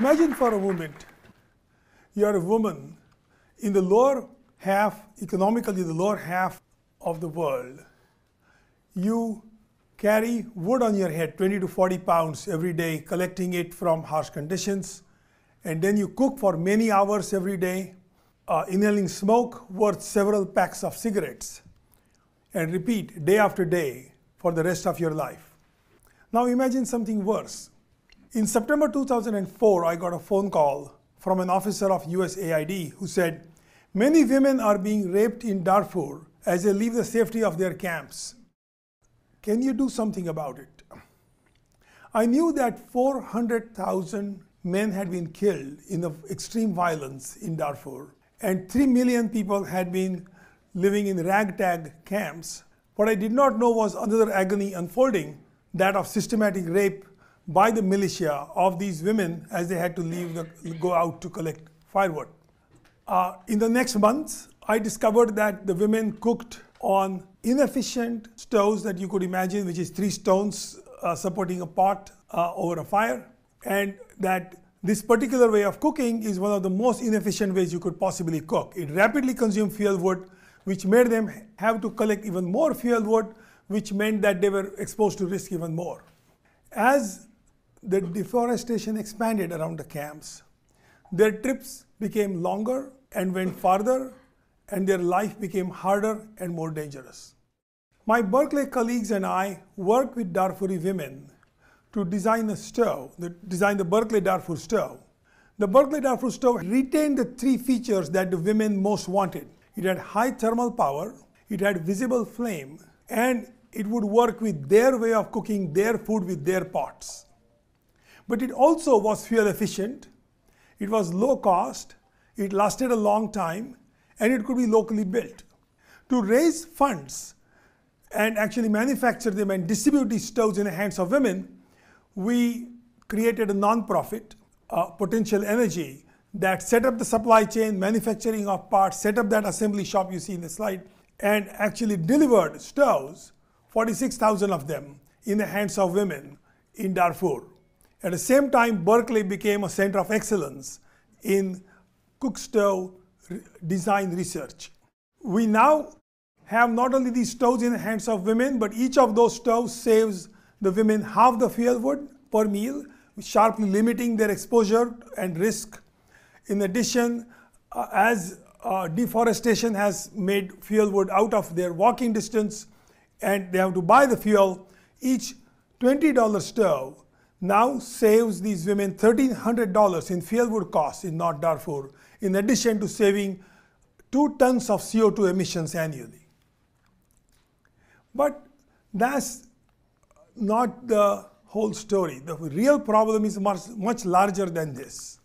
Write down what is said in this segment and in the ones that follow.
Imagine for a moment, you are a woman in the lower half, economically, the lower half of the world. You carry wood on your head, 20 to 40 pounds every day, collecting it from harsh conditions. And then you cook for many hours every day, uh, inhaling smoke worth several packs of cigarettes. And repeat day after day for the rest of your life. Now imagine something worse. In September 2004, I got a phone call from an officer of USAID who said, Many women are being raped in Darfur as they leave the safety of their camps. Can you do something about it? I knew that 400,000 men had been killed in the extreme violence in Darfur, and 3 million people had been living in ragtag camps. What I did not know was another agony unfolding that of systematic rape by the militia of these women as they had to leave the, go out to collect firewood. Uh, in the next months, I discovered that the women cooked on inefficient stoves that you could imagine, which is three stones uh, supporting a pot uh, over a fire, and that this particular way of cooking is one of the most inefficient ways you could possibly cook. It rapidly consumed fuel wood, which made them have to collect even more fuel wood, which meant that they were exposed to risk even more. As the deforestation expanded around the camps, their trips became longer and went farther, and their life became harder and more dangerous. My Berkeley colleagues and I worked with Darfuri women to design a stove, the, design the Berkeley Darfur stove. The Berkeley Darfur stove retained the three features that the women most wanted. It had high thermal power, it had visible flame, and it would work with their way of cooking their food with their pots. But it also was fuel efficient, it was low cost, it lasted a long time, and it could be locally built. To raise funds and actually manufacture them and distribute these stoves in the hands of women, we created a non-profit, uh, Potential Energy, that set up the supply chain, manufacturing of parts, set up that assembly shop you see in the slide, and actually delivered stoves, 46,000 of them, in the hands of women in Darfur. At the same time, Berkeley became a center of excellence in cook stove design research. We now have not only these stoves in the hands of women, but each of those stoves saves the women half the fuel wood per meal, sharply limiting their exposure and risk. In addition, uh, as uh, deforestation has made fuel wood out of their walking distance and they have to buy the fuel, each $20 stove now saves these women $1,300 in fuel wood costs in North Darfur, in addition to saving two tons of CO2 emissions annually. But that's not the whole story. The real problem is much, much larger than this.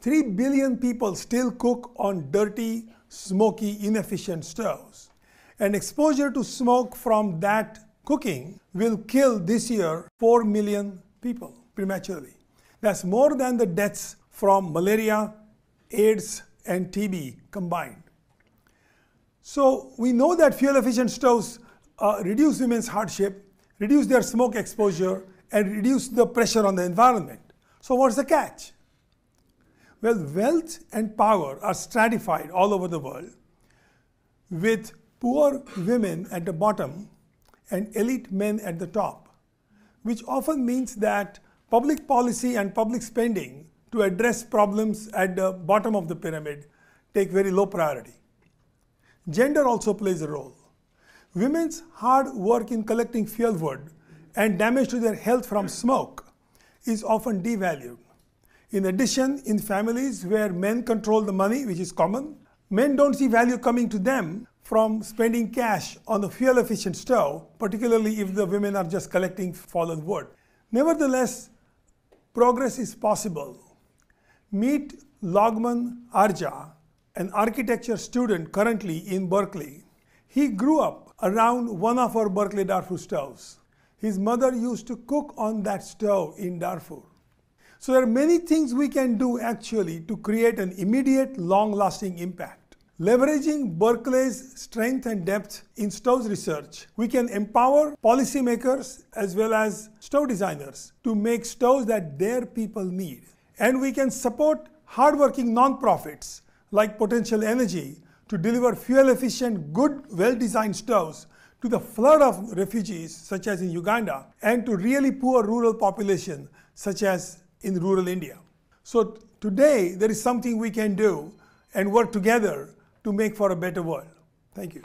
3 billion people still cook on dirty, smoky, inefficient stoves. And exposure to smoke from that cooking will kill this year 4 million people prematurely. That's more than the deaths from malaria, AIDS, and TB combined. So we know that fuel efficient stoves uh, reduce women's hardship reduce their smoke exposure, and reduce the pressure on the environment. So, what's the catch? Well, wealth and power are stratified all over the world, with poor women at the bottom and elite men at the top, which often means that public policy and public spending to address problems at the bottom of the pyramid take very low priority. Gender also plays a role. Women's hard work in collecting fuel wood and damage to their health from smoke is often devalued. In addition, in families where men control the money, which is common, men don't see value coming to them from spending cash on a fuel efficient stove, particularly if the women are just collecting fallen wood. Nevertheless, progress is possible. Meet Logman Arja, an architecture student currently in Berkeley. He grew up around one of our Berkeley Darfur stoves. His mother used to cook on that stove in Darfur. So there are many things we can do actually to create an immediate, long-lasting impact. Leveraging Berkeley's strength and depth in stoves research, we can empower policymakers as well as stove designers to make stoves that their people need. And we can support hardworking nonprofits like Potential Energy to deliver fuel efficient, good, well designed stoves to the flood of refugees, such as in Uganda, and to really poor rural population, such as in rural India. So today, there is something we can do and work together to make for a better world. Thank you.